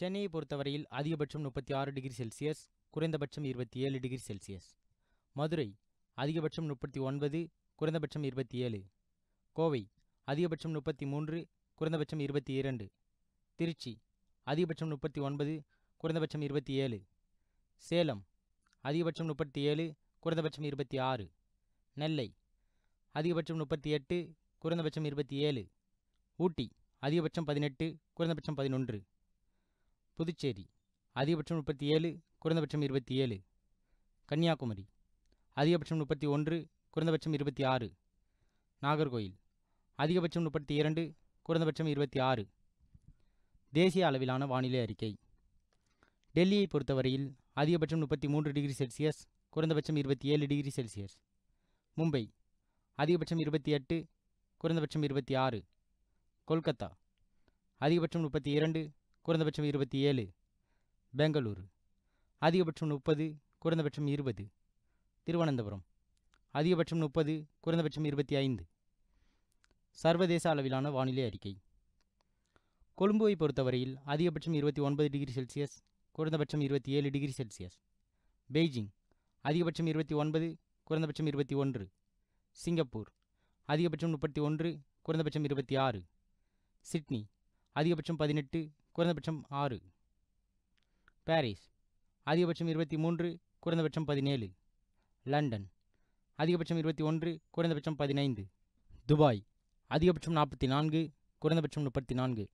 சென்னையை பொறுத்தவரையில் அதிகபட்சம் முப்பத்தி ஆறு டிகிரி செல்சியஸ் குறைந்தபட்சம் இருபத்தி ஏழு டிகிரி செல்சியஸ். மதுரை அதிகபட்சம் முப்பத்தி ஒன்பது குறைந்தபட்சம் இருபத்தி ஏழு கோவை அதிகபட்சம் முப்பத்தி மூன்று குறைந்தபட்சம் இருபத்தி இரண்டு திருச்சி அதிகபட்சம் முப்பத்தி ஒன்பது குறைந்தபட்சம் இருபத்தி ஏழு சேலம் அதிகபட்சம் முப்பத்தி ஏழு குறைந்தபட்சம் இருபத்தி ஆறு நெல்லை அதிகபட்சம் முப்பத்தி எட்டு குறைந்தபட்சம் இருபத்தி ஏழு ஊட்டி அதிகபட்சம் பதினெட்டு குறைந்தபட்சம் பதினொன்று. புதுச்சேரி அதிகபட்சம் முப்பத்தி ஏழு குறைந்தபட்சம் இருபத்தி ஏழு கன்னியாகுமரி அதிகபட்சம் முப்பத்தி ஒன்று குறைந்தபட்சம் இருபத்தி ஆறு நாகர்கோயில் அதிகபட்சம் முப்பத்தி இரண்டு குறைந்தபட்சம் இருபத்தி ஆறு தேசிய அளவிலான வானிலை அறிக்கை. டெல்லியை பொறுத்தவரையில் அதிகபட்சம் முப்பத்தி மூன்று டிகிரி செல்சியஸ் குறைந்தபட்சம் இருபத்தி ஏழு டிகிரி செல்சியஸ். மும்பை அதிகபட்சம் இருபத்தி எட்டு குறைந்தபட்சம் இருபத்தி ஆறு கொல்கத்தா அதிகபட்சம் முப்பத்தி இரண்டு குறைந்தபட்சம் இருபத்தி ஏழு. பெங்களூரு. அதிகபட்சம் முப்பது குறைந்தபட்சம் இருபது. திருவனந்தபுரம். அதிகபட்சம் முப்பது குறைந்தபட்சம் இருபத்தி ஐந்து. சர்வதேச அளவிலான வானிலை அறிக்கை. கொழும்புவை பொறுத்தவரையில் அதிகபட்சம் இருபத்தி ஒன்பது டிகிரி செல்சியஸ் குறைந்தபட்சம் இருபத்தி ஏழு டிகிரி செல்சியஸ். பெய்ஜிங். அதிகபட்சம் இருபத்தி ஒன்பது குறைந்தபட்சம் இருபத்தி ஒன்று. சிங்கப்பூர். அதிகபட்சம் முப்பத்தி ஒன்று குறைந்தபட்சம் இருபத்தி ஆறு. சிட்னி. அதிகபட்சம் பதினெட்டு குறைந்தபட்சம் ஆறு. பாரிஸ் அதிகபட்சம் இருபத்தி மூன்று குறைந்தபட்சம் பதினேழு. லண்டன் அதிகபட்சம் இருபத்தி ஒன்று குறைந்தபட்சம் பதினைந்து. துபாய் அதிகபட்சம் நாற்பத்தி நான்கு குறைந்தபட்சம் முப்பத்தி நான்கு.